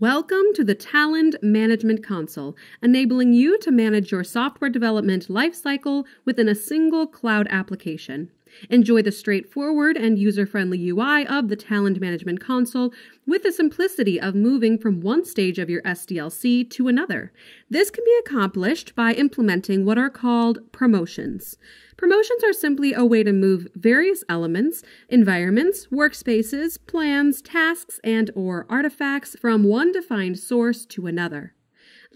Welcome to the Talend Management Console, enabling you to manage your software development lifecycle within a single cloud application. Enjoy the straightforward and user friendly UI of the Talend Management Console with the simplicity of moving from one stage of your SDLC to another. This can be accomplished by implementing what are called promotions. Promotions are simply a way to move various elements, environments, workspaces, plans, tasks, and or artifacts from one defined source to another.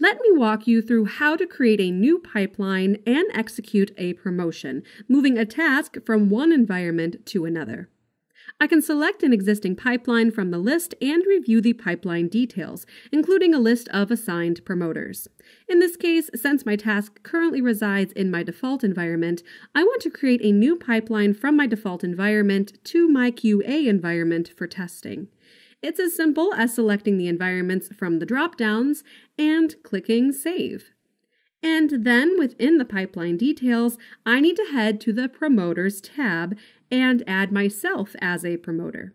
Let me walk you through how to create a new pipeline and execute a promotion, moving a task from one environment to another. I can select an existing pipeline from the list and review the pipeline details, including a list of assigned promoters. In this case, since my task currently resides in my default environment, I want to create a new pipeline from my default environment to my QA environment for testing. It's as simple as selecting the environments from the drop-downs and clicking Save. And then within the pipeline details, I need to head to the Promoters tab and add myself as a promoter.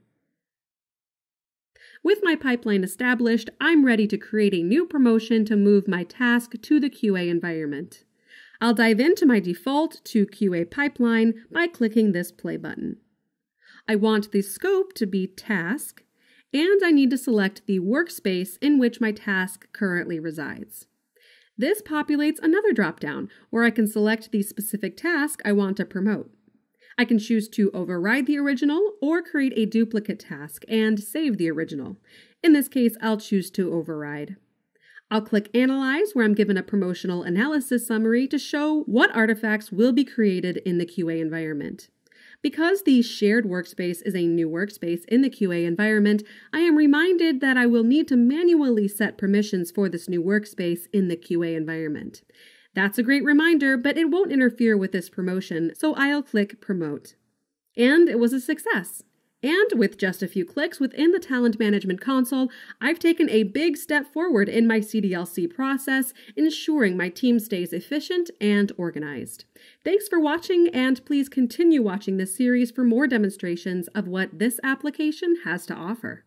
With my pipeline established, I'm ready to create a new promotion to move my task to the QA environment. I'll dive into my default to QA pipeline by clicking this play button. I want the scope to be task, and I need to select the workspace in which my task currently resides. This populates another dropdown where I can select the specific task I want to promote. I can choose to override the original or create a duplicate task and save the original. In this case, I'll choose to override. I'll click Analyze, where I'm given a promotional analysis summary to show what artifacts will be created in the QA environment. Because the shared workspace is a new workspace in the QA environment, I am reminded that I will need to manually set permissions for this new workspace in the QA environment. That's a great reminder, but it won't interfere with this promotion, so I'll click Promote. And it was a success. And with just a few clicks within the Talend Management Console, I've taken a big step forward in my SDLC process, ensuring my team stays efficient and organized. Thanks for watching, and please continue watching this series for more demonstrations of what this application has to offer.